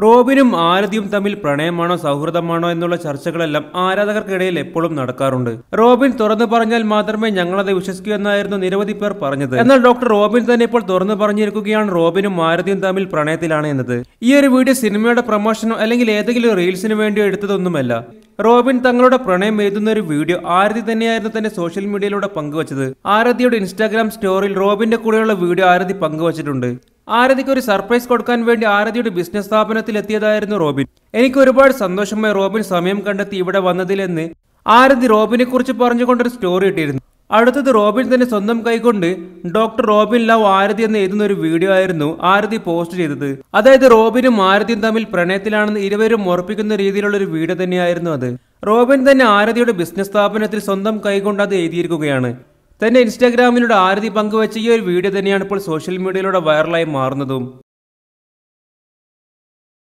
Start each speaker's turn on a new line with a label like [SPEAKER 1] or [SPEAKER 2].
[SPEAKER 1] റോബിനും ആരതിയും തമ്മിൽ പ്രണയമാണോ സൗഹൃദമാണോ എന്നുള്ള ചർച്ചകളെല്ലാം ആരാധകർക്കിടയിൽ എപ്പോഴും നടക്കാറുണ്ട്. റോബിൻ തുറന്നു പറഞ്ഞാൽ മാത്രമേ ഞങ്ങളത് വിശ്വസിക്കൂ എന്നായിരുന്നു നിരവധി പേർ പറഞ്ഞത്. എന്നാൽ ഡോക്ടർ റോബിൻ തന്നെ ഇപ്പോൾ തുറന്നു പറഞ്ഞിരിക്കുകയാണ് റോബിനും ആരതിയും തമ്മിൽ പ്രണയത്തിലാണ് എന്നത്. ഈ ഒരു വീഡിയോ സിനിമയുടെ പ്രൊമോഷനോ അല്ലെങ്കിൽ ഏതെങ്കിലും റീൽസിനു വേണ്ടിയോ എടുത്തതൊന്നുമല്ല. റോബിൻ തങ്ങളുടെ പ്രണയം എഴുതുന്ന ഒരു വീഡിയോ ആരതി തന്നെയായിരുന്നു തന്നെ സോഷ്യൽ മീഡിയയിലൂടെ പങ്കുവച്ചത്. ആരതിയുടെ ഇൻസ്റ്റാഗ്രാം സ്റ്റോറിയിൽ റോബിന്റെ കൂടെയുള്ള വീഡിയോ ആരതി പങ്കുവച്ചിട്ടുണ്ട്. ആരതിക്ക് ഒരു സർപ്രൈസ് കൊടുക്കാൻ വേണ്ടി ആരതിയുടെ ബിസിനസ് സ്ഥാപനത്തിൽ എത്തിയതായിരുന്നു റോബിൻ. എനിക്ക് ഒരുപാട് സന്തോഷമായി റോബിൻ സമയം കണ്ടെത്തി ഇവിടെ വന്നതിലെന്ന് ആരതി റോബിനെ കുറിച്ച് പറഞ്ഞുകൊണ്ടൊരു സ്റ്റോറി ഇട്ടിരുന്നു. അടുത്തത് റോബിൻ തന്നെ സ്വന്തം കൈകൊണ്ട് ഡോക്ടർ റോബിൻ ലവ് ആരതി എന്ന് എഴുതുന്ന ഒരു വീഡിയോ ആയിരുന്നു ആരതി പോസ്റ്റ് ചെയ്തത്. അതായത് റോബിനും ആരതിയും തമ്മിൽ പ്രണയത്തിലാണെന്ന് ഇരുവരും ഉറപ്പിക്കുന്ന രീതിയിലുള്ള ഒരു വീഡിയോ തന്നെയായിരുന്നു അത്. റോബിൻ തന്നെ ആരതിയുടെ ബിസിനസ് സ്ഥാപനത്തിൽ സ്വന്തം കൈകൊണ്ട് അത് എഴുതിയിരിക്കുകയാണ്. തന്റെ ഇൻസ്റ്റാഗ്രാമിലൂടെ ആരതി പങ്കുവച്ച ഈ ഒരു വീഡിയോ തന്നെയാണ് ഇപ്പോൾ സോഷ്യൽ മീഡിയയിലൂടെ വൈറലായി മാറുന്നതും.